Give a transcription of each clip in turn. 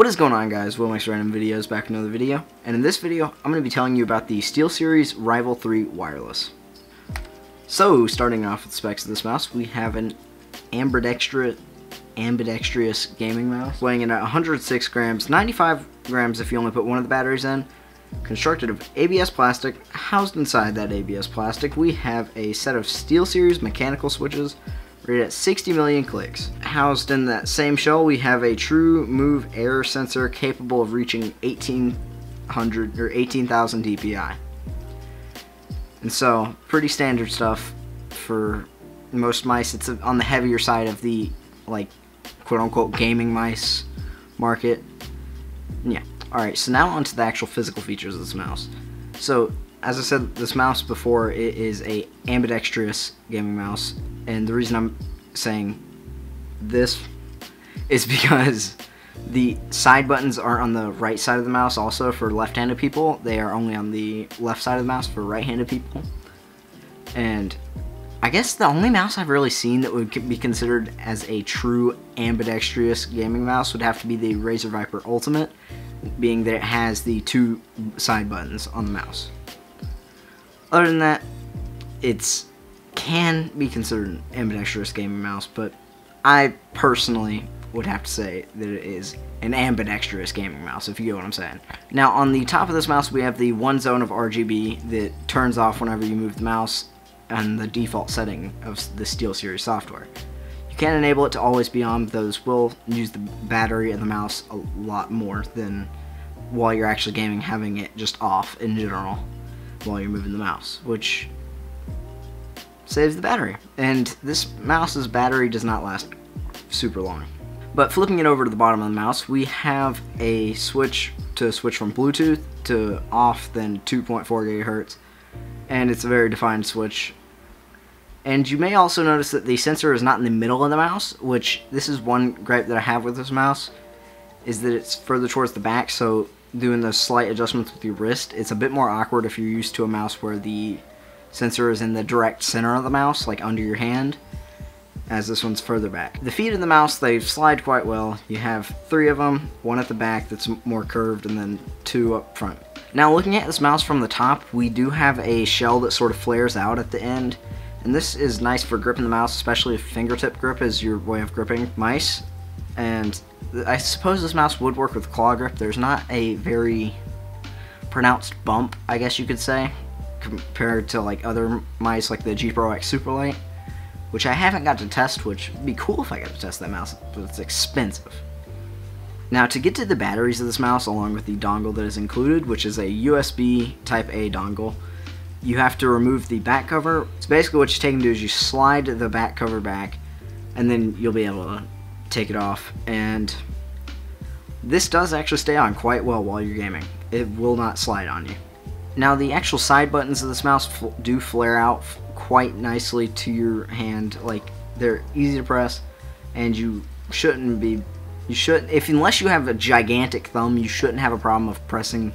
What is going on guys, Will Makes Random Videos back another video, and in this video I'm going to be telling you about the SteelSeries Rival 3 Wireless. So, starting off with the specs of this mouse, we have an ambidextrous, ambidextrous gaming mouse, weighing in at 106 grams, 95 grams if you only put one of the batteries in, constructed of ABS plastic. Housed inside that ABS plastic, we have a set of SteelSeries mechanical switches rated at 60 million clicks. Housed in that same shell, we have a TrueMove Air sensor capable of reaching 1800 or 18,000 DPI. And so, pretty standard stuff for most mice. It's on the heavier side of the, like, quote unquote gaming mice market. Yeah. Alright, so now onto the actual physical features of this mouse. So, as I said, this mouse before, it is a ambidextrous gaming mouse. And the reason I'm saying this is because the side buttons aren't on the right side of the mouse also for left-handed people. They are only on the left side of the mouse for right-handed people. And I guess the only mouse I've really seen that would be considered as a true ambidextrous gaming mouse would have to be the Razer Viper Ultimate, being that it has the two side buttons on the mouse. Other than that, it's can be considered an ambidextrous gaming mouse, but I personally would have to say that it is an ambidextrous gaming mouse, if you get what I'm saying. Now, on the top of this mouse, we have the one zone of RGB that turns off whenever you move the mouse and the default setting of the SteelSeries software. You can enable it to always be on, but those will use the battery and the mouse a lot more than while you're actually gaming having it just off in general while you're moving the mouse, which saves the battery. And this mouse's battery does not last super long. But flipping it over to the bottom of the mouse, we have a switch to switch from Bluetooth to off, then 2.4 gigahertz. And it's a very defined switch. And you may also notice that the sensor is not in the middle of the mouse, which this is one gripe that I have with this mouse, is that it's further towards the back, so doing those slight adjustments with your wrist, it's a bit more awkward if you're used to a mouse where the sensor is in the direct center of the mouse, like under your hand, as this one's further back. The feet of the mouse, they slide quite well. You have three of them, one at the back that's more curved, and then two up front. Now looking at this mouse from the top, we do have a shell that sort of flares out at the end, and this is nice for gripping the mouse, especially if fingertip grip is your way of gripping mice. And I suppose this mouse would work with claw grip. There's not a very pronounced bump, I guess you could say, compared to like other mice like the G Pro X Superlight, which I haven't got to test, which would be cool if I got to test that mouse, but it's expensive. Now to get to the batteries of this mouse along with the dongle that is included, which is a USB type A dongle, you have to remove the back cover. So basically what you take and do is you slide the back cover back and then you'll be able to take it off and this does actually stay on quite well while you're gaming. It will not slide on you. Now the actual side buttons of this mouse do flare out quite nicely to your hand. Like they're easy to press, and you shouldn't be. You should if unless you have a gigantic thumb, you shouldn't have a problem of pressing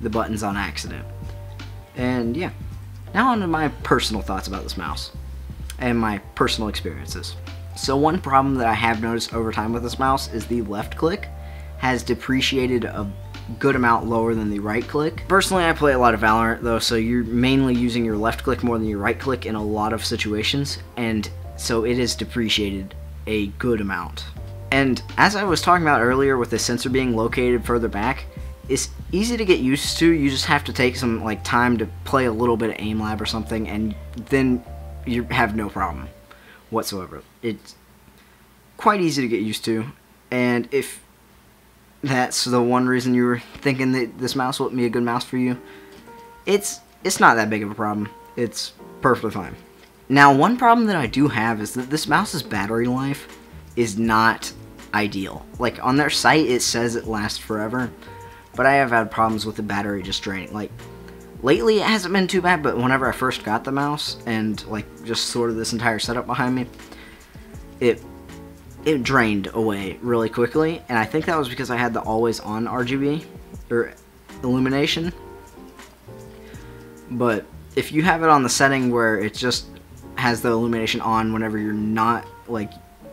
the buttons on accident. And yeah, now on to my personal thoughts about this mouse and my personal experiences. So one problem that I have noticed over time with this mouse is the left click has depreciated a good amount lower than the right click. Personally, I play a lot of Valorant though, so you're mainly using your left click more than your right click in a lot of situations, and so it is depreciated a good amount. And as I was talking about earlier with the sensor being located further back, it's easy to get used to. You just have to take some like time to play a little bit of aim lab or something, and then you have no problem whatsoever. It's quite easy to get used to, and if that's the one reason you were thinking that this mouse wouldn't be a good mouse for you, it's it's not that big of a problem. It's perfectly fine. Now, one problem that I do have is that this mouse's battery life is not ideal. Like, on their site, it says it lasts forever, but I have had problems with the battery just draining. Like, lately it hasn't been too bad, but whenever I first got the mouse and, like, just sort of this entire setup behind me, it it drained away really quickly, and I think that was because I had the always on RGB, or illumination. But if you have it on the setting where it just has the illumination on whenever you're not, like,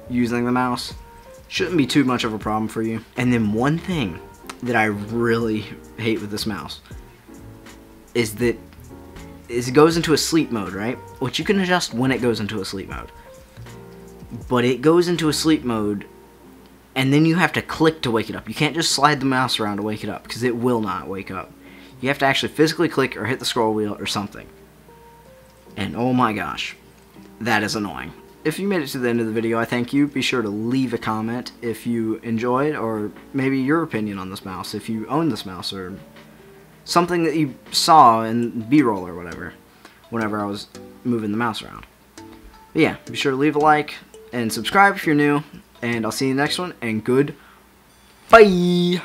using the mouse, Shouldn't be too much of a problem for you. And then one thing that I really hate with this mouse is that is it goes into a sleep mode, right? Which you can adjust when it goes into a sleep mode. But it goes into a sleep mode and then you have to click to wake it up. You can't just slide the mouse around to wake it up because it will not wake up. You have to actually physically click or hit the scroll wheel or something. And oh my gosh, that is annoying. If you made it to the end of the video, I thank you. Be sure to leave a comment if you enjoyed or maybe your opinion on this mouse, if you own this mouse or something that you saw in B-roll or whatever whenever I was moving the mouse around. But yeah, be sure to leave a like and subscribe if you're new, and I'll see you in the next one, and good bye!